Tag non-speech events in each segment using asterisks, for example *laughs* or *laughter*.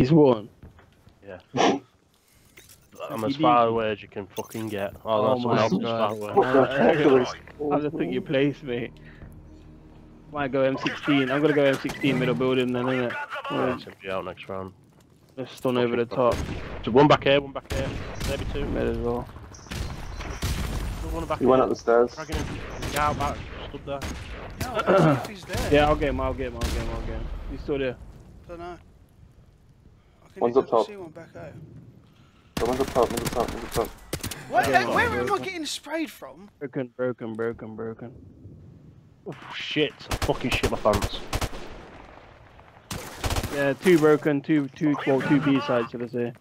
He's won. Yeah. *laughs* I'm as far away as you can fucking get. Oh, Oh that's someone my else is God. far away. What *laughs* the fuck are I just took your place, mate. Might go M16. I'm gonna go M16 middle building then, innit? Yeah, it's gonna be out next round. Let's stun over the top. So one back here, one back here, maybe two. Mid as well. One back He went up the stairs. Dragging him. Get out back, stood there. No, I don't know if he's there. Yeah, I'll get him, I'll get him, I'll get him, I'll get him. He's still there. don't know. I can One's up can top. see one back out. Someone's up top, one's up top, one's up top. Where, Yeah, where well, am I getting sprayed from? Broken, broken, broken, broken. Oh shit, I fucking shit my pants. Yeah, two broken, two, two, well, two B sides, should I say.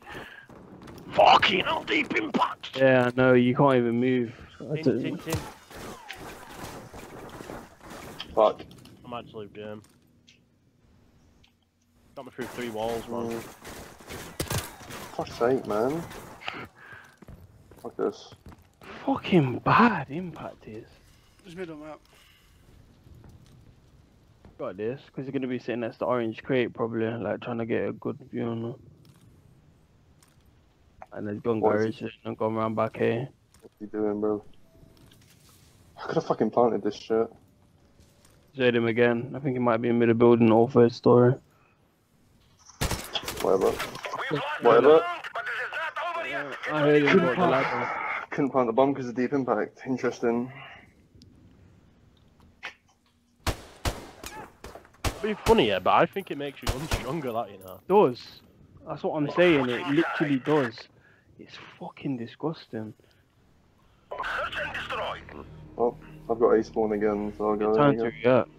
Fucking hell, deep impact! Yeah, no, you can't even move. That's Tin, it. tin, tin. Fuck. I'm actually game. Got me through three walls, man. Mm. Fuck's sake, man. Fuck this. Fucking bad impact is. There's middle map. Got this, because you're gonna be sitting next to orange crate probably, like trying to get a good view on it. And then gone What is garage it and gone round back here. What's he doing, bro? I could have fucking planted this shit. Zed him again. I think he might be in middle building or first story. Whatever. Whatever. I heard him got the ladder. Couldn't plant the bomb because of deep impact. Interesting. It'd be funny, yeah, but I think it makes you run stronger, that, you know. Does. That's what I'm saying. It literally does. It's fucking disgusting. Oh, I've got a spawn again, so I'll go Time to react.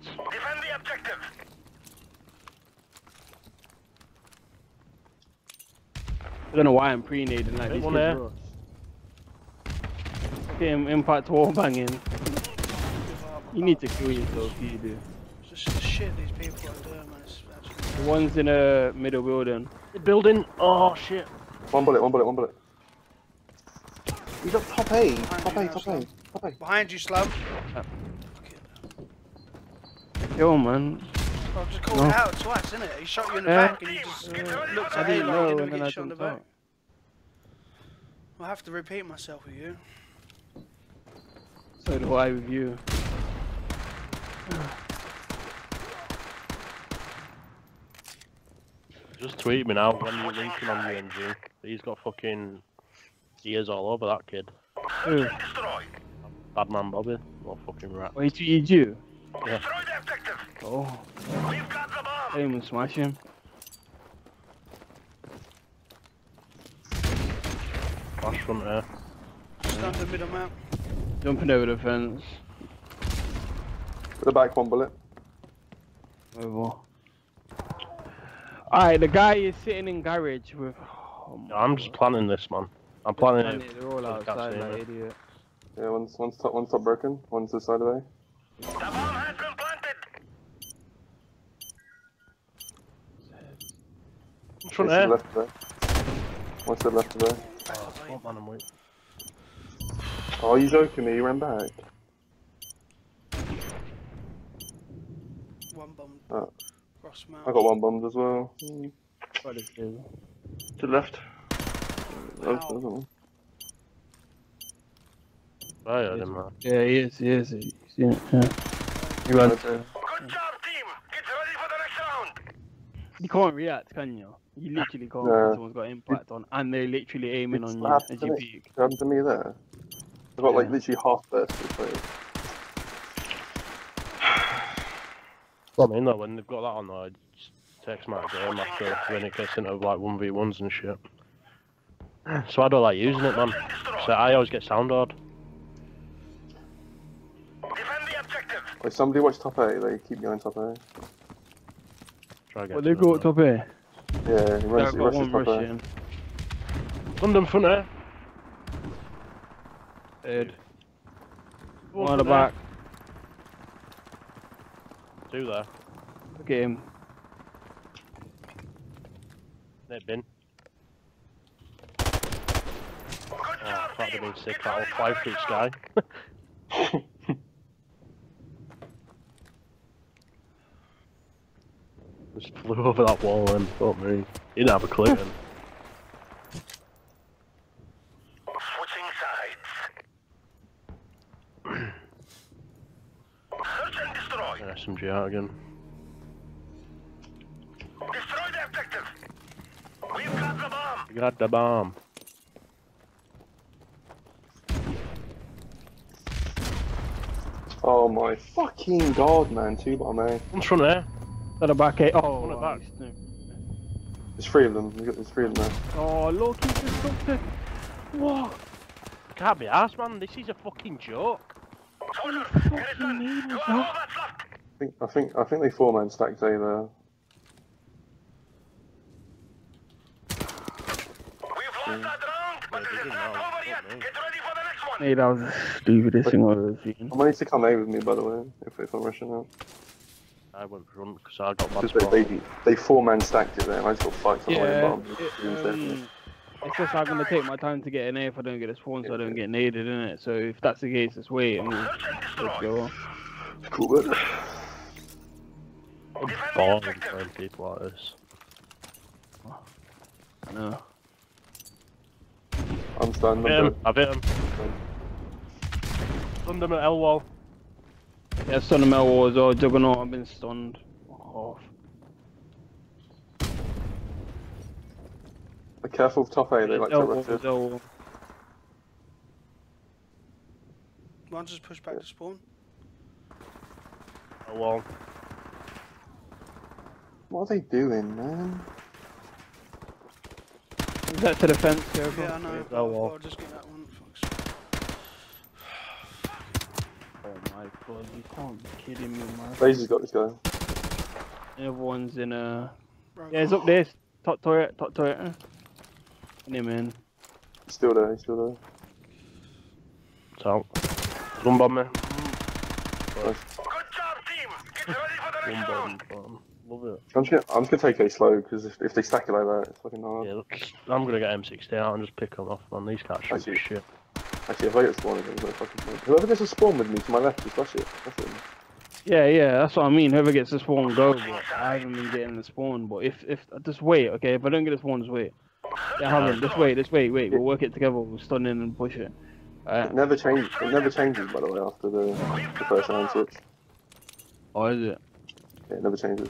I don't know why I'm pre-nading like this. one kid's there. rough. Look him impact wall banging. You need to kill yourself, you do. It's just the shit these people are doing, man. The one's in a middle building. The building, oh shit. One bullet, one bullet, one bullet. He's up top A, top you A, top A, top A. behind you, Slum. Yo, man. I just called No. it out twice, innit? He shot you in the Yeah. back and you just looked at him didn't like you know, didn't and then get I shot in the back. out. I'll have to repeat myself with you. So do I with you. Just tweet me now when you're linking on UMG. He's got fucking ears all over that kid. Who? Bad man Bobby. What a fucking rat. Wait, he tweeted you? Yeah. Oh. Aim and smash him. Flash front here. Stand the middle map. Jumping over the fence. To the back, one bullet. Over. Alright, the guy is sitting in garage with. Oh I'm just planning this, man. I'm planning And it. They're all so they can't outside see like me. idiot. Yeah, one's, one's top, one's top broken, one's this side of A. In front One's to the here. left of A. One's to the left of A. Oh, fuck, man, I'm weak. Oh, you joking me? You ran back. One bomb. Oh. Cross map. I got one bombed as well. Hmm. What is this? To the left. Oh, Ow. there's another one. I heard him, man. Yeah, he is, he is. He's in it, yeah. He ran to. You can't react, can you? You literally can't No. someone's got impact on and they're literally aiming It's on you what as you to peek. What happened to me there? I got like literally half burst this way. I mean, though, when they've got that on, though, it just takes my game after when it gets into like 1v1s and shit. So I don't like using it, man. So I always get sound odd. Like somebody watch top A, they keep going top A. Try get What to they got them, up here? Yeah, he runs, I've he got rushes one top A. Russian. though. London front here. Third. One One at the back. here. Two there. Look at him. They've been. Oh, that'd have been sick. That'll fly through sky. Just flew over that wall and fuck me. You didn't have a clue. then. *laughs* Switching sides. Search and destroy. Yeah, SMG out again. Destroy the objective. We've got the bomb. You got the bomb. Oh my fucking god, man. Two bomb A. One's from there. At the back, eh? Oh, One at back. nice. There's three of them. There's three of them there. Oh, look, he just dropped it. What? Can't be asked, man. This is a fucking joke. Soldier, fucking get it done. need You was are all that's left. I think I think I think they four man stacked A there. We've lost that round, but Yeah, this is didn't know. over yet. Get ready for the next one. Hey, that was the stupidest thing I've ever seen. Someone needs to come A with me, by the way, if, if I'm rushing out. I went front because I got bad Because they, they, they four man stacked it there, and I just got fucked on the way Yeah, bomb. it, um, it's just I'm gonna take my time to get an A if I don't get a spawn, so I don't get naded in it. So if that's the case, just wait and we'll Search let's destroy. go. Cool, but I'm Defend the bored of objective. playing people like this. I know. I'm standing. Hit I'm him. I've hit him. Stunned him at L wall. Yeah, Son of Mel Wars or uh, Juggernaut, I've been stunned. Oh, Be careful of top A, they like to L rush it. L One just push back to spawn. Oh, L wall. What are they doing, man? Is that to the fence, careful? Yeah, I know. Oh, yeah, I'll, well. I'll just get that one. Fuck's Oh Oh my god, you can't be kidding me, man. Razor's got this guy. Everyone's in a. Bro, Yeah, it's up there. Top turret, top turret. And him in. He's still there, he's still It's out. One bomb me. there. Good job, team. Get ready for the One next bomb. round. Love it. I'm just gonna, I'm just gonna take A slow, because if, if they stack it like that, it's fucking hard. Yeah, look, I'm gonna get M60 out and just pick them off, man. These can't shoot Actually- shit. Actually, if I get spawned, there's no fucking point. Whoever gets a spawn with me to my left, just rush it. That's it. Yeah, yeah, that's what I mean. Whoever gets the spawn, go. But I haven't been getting the spawn. But if, if, just wait, okay? If I don't get the spawn, just wait. Yeah, I haven't. Just wait, just wait, wait. We'll work it together. We'll stun in and push it. It never changes. It never changes, by the way, after the, the first round switch. Oh, is it? Yeah, it never changes.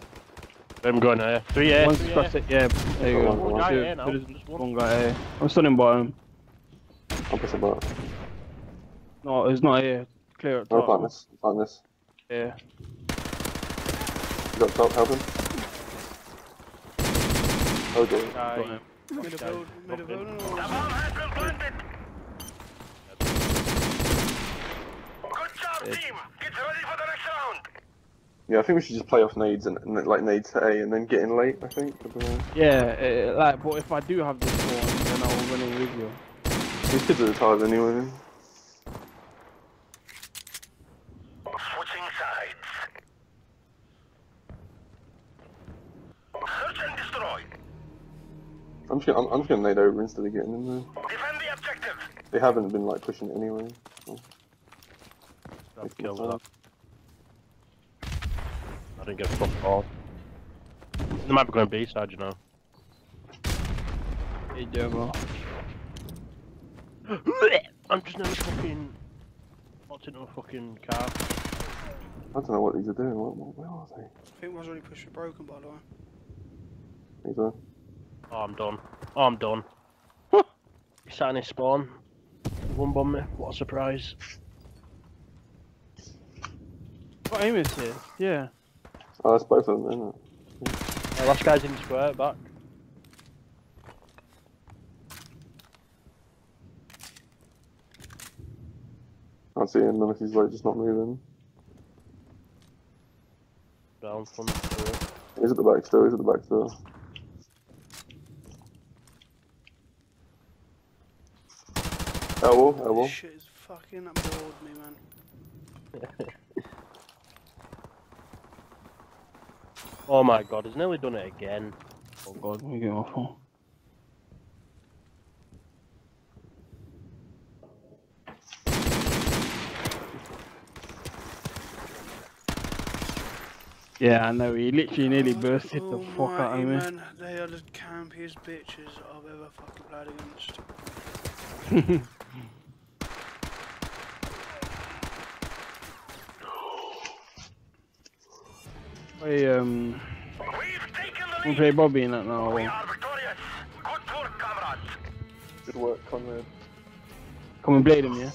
I'm going there. Three A. Once three across it, yeah. There you One go. guy Two- here now, one. one guy. eh. I'm stunning bottom. I'm pressing button. No, it's not here. Clear up No, plant top. this. Plant this. Yeah. You got top, help him. Oh, good. Got Middle build, middle Drop The bomb has been planted. Good job, Yeah. team. Get ready for the next round. Yeah, I think we should just play off nades and, and like nades to A and then get in late, I think. I don't know. Yeah, eh, like, but if I do have this spawn, then I will run in with you. These kids are retarded anyway. Switching sides. Search and destroy. I'm just gonna, I'm, I'm just gonna nade over instead of getting in there. Defend the objective. They haven't been like pushing it anyway. Grab a kill with that. I didn't get fuck all. They might be going B side, you know. Hey, Joe. *gasps* I'm just in a fucking. What's in a fucking car? I don't know what these are doing. What, what, where are they? I think one's already pushed for broken by the way. These are. Oh, I'm done. Oh, I'm done. He sat in his spawn. One bomb me. What a surprise. What aim is this? Yeah. Oh, that's both of them, isn't it? Yeah, last guy's in the square, back. I can't see him unless he's like just not moving. Down front. door. He's at the back still. He's at the back still. Elbow, elbow. This shit is fucking bored me, man. *laughs* Oh my god, he's nearly done it again. Oh god, let me get my phone. Yeah, I know. He literally nearly bursted the fuck out of me. man, they are the campiest bitches I've ever fucking played against. *laughs* Hey, um, We've taken the lead. play Bobby in that now. We are victorious. Good work, comrades. Good work, Conrad. Come and blade him, yeah?